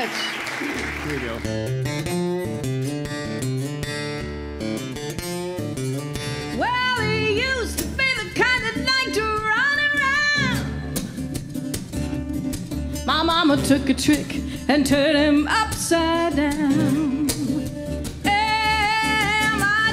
much. Here we go. Well, he used to be the kind that liked to run around. My mama took a trick and turned him upside down. And my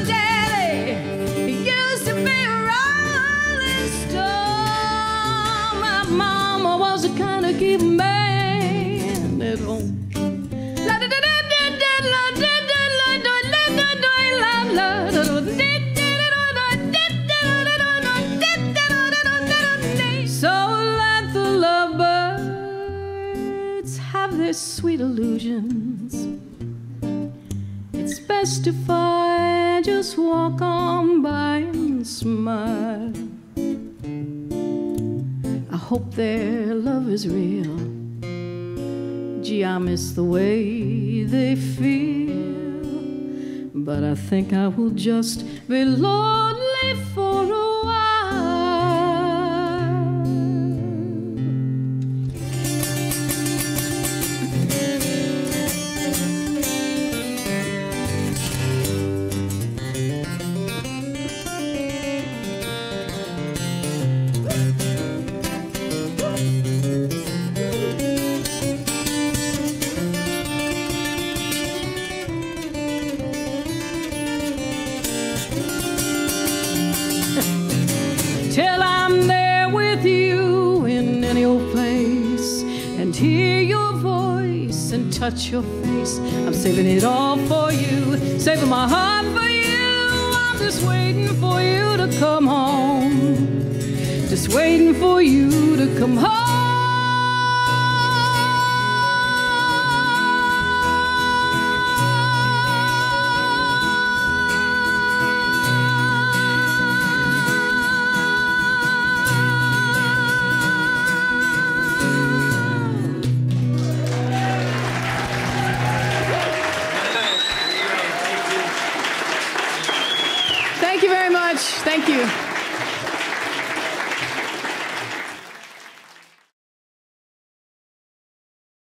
their sweet illusions. It's best if I just walk on by and smile. I hope their love is real. Gee, I miss the way they feel. But I think I will just be lonely touch your face. I'm saving it all for you, saving my heart for you. I'm just waiting for you to come home, just waiting for you to come home. Much. Thank you.